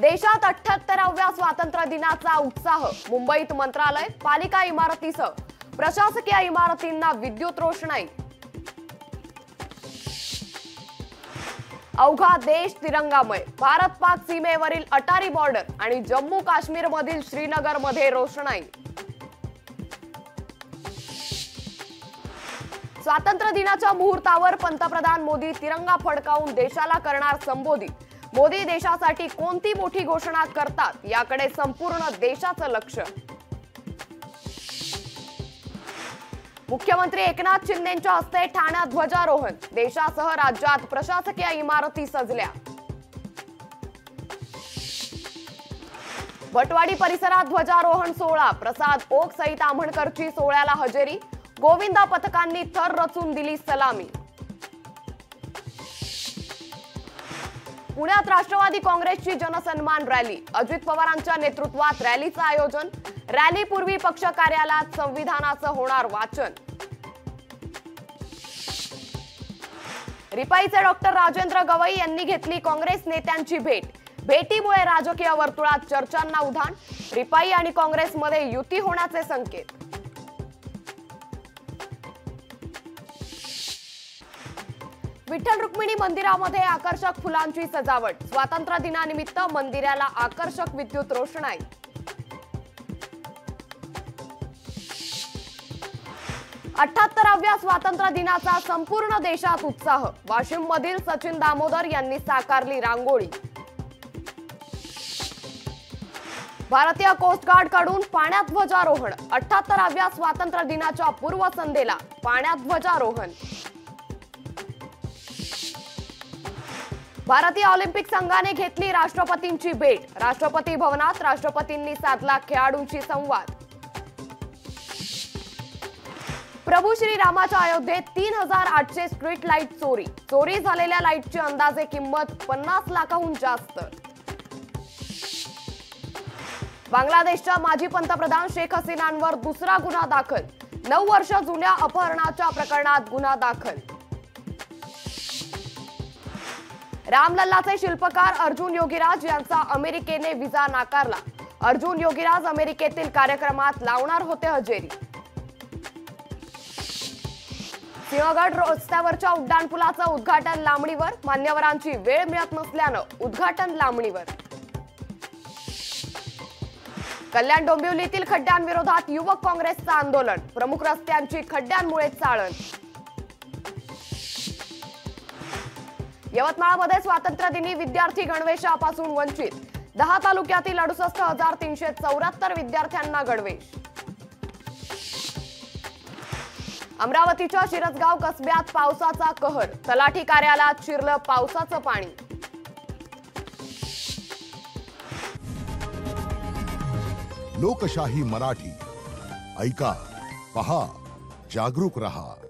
देशात अठ्ठ्याहत्तराव्या स्वातंत्र्य दिनाचा उत्साह. मुंबईत मंत्रालय पालिका इमारतीसह. प्रशासकीय इमारतींना विद्युत रोषणाई. अवघा देश तिरंगामय. भारत पाक सीमेवरील अटारी बॉर्डर आणि जम्मू काश्मीर मधील श्रीनगरमध्ये रोषणाई. स्वातंत्र्य दिनाच्या मुहूर्तावर पंतप्रधान मोदी तिरंगा फडकावून देशाला करणार संबोधित मोदी देशासाठी कोणती मोठी घोषणा करतात याकडे संपूर्ण देशाचं लक्ष. मुख्यमंत्री एकनाथ शिंदेच्या हस्ते ठाण्यात ध्वजारोहण. देशासह राज्यात प्रशासकीय इमारती सजल्या. भटवाडी परिसरात ध्वजारोहण सोहळा. प्रसाद ओक सहित आमणकरची सोहळ्याला हजेरी. गोविंदा पथकांनी थर रचून दिली सलामी. पुण्यात राष्ट्रवादी काँग्रेसची जनसन्मान रॅली. अजित पवारांच्या नेतृत्वात रॅलीचं आयोजन. रॅलीपूर्वी पक्ष कार्यालयात संविधानाचं होणार वाचन. रिपाईचे डॉक्टर राजेंद्र गवई यांनी घेतली काँग्रेस नेत्यांची भेट. भेटीमुळे राजकीय वर्तुळात चर्चांना उधाण. रिपाई आणि काँग्रेसमध्ये युती होण्याचे संकेत. विठ्ठल रुक्मिणी मंदिरामध्ये आकर्षक फुलांची सजावट. स्वातंत्र्य दिनानिमित्त मंदिराला आकर्षक विद्युत रोषणाई. अठ्याहत्तराव्या स्वातंत्र्य दिनाचा संपूर्ण देशात उत्साह. वाशिम मधील सचिन दामोदर यांनी साकारली रांगोळी. भारतीय कोस्ट गार्डकडून पाण्यात ध्वजारोहण. अठ्याहत्तराव्या स्वातंत्र्य दिनाच्या पूर्वसंध्येला पाण्यात ध्वजारोहण. भारतीय ऑलिम्पिक संघाने घेतली राष्ट्रपतींची भेट. राष्ट्रपती भवनात राष्ट्रपतींनी साधला खेळाडूंशी संवाद. प्रभू श्रीरामाच्या अयोध्येत तीन हजार आठशे स्ट्रीट लाइट चोरी. चोरी झालेल्या लाईटची अंदाजे किंमत पन्नास लाखाहून जास्त. बांगलादेशच्या माजी पंतप्रधान शेख हसीनांवर दुसरा गुन्हा दाखल. नऊ वर्ष जुन्या अपहरणाच्या प्रकरणात गुन्हा दाखल. रामलल्लाचे शिल्पकार अर्जुन योगीराज यांचा अमेरिकेने विजा नाकारला. अर्जुन योगीराज अमेरिकेतील कार्यक्रमात लावणार होते हजेरी. सिंहगड रस्त्यावरच्या उड्डाणपुलाचं उद्घाटन लांबणीवर. मान्यवरांची वेळ मिळत नसल्यानं उद्घाटन लांबणीवर. कल्याण डोंबिवलीतील खड्ड्यांविरोधात युवक काँग्रेसचं आंदोलन. प्रमुख रस्त्यांची खड्ड्यांमुळे चाळण. यवतमाळमध्ये स्वातंत्र्यदिनी विद्यार्थी गणवेशापासून वंचित. दहा तालुक्यातील अडुसष्ट हजार तीनशे चौऱ्याहत्तर विद्यार्थ्यांना गणवेश. अमरावतीच्या शिरसगाव कसब्यात पावसाचा कहर. तलाठी कार्यालयात शिरलं पावसाचं पाणी. लोकशाही मराठी. ऐका पहा जागरूक रहा.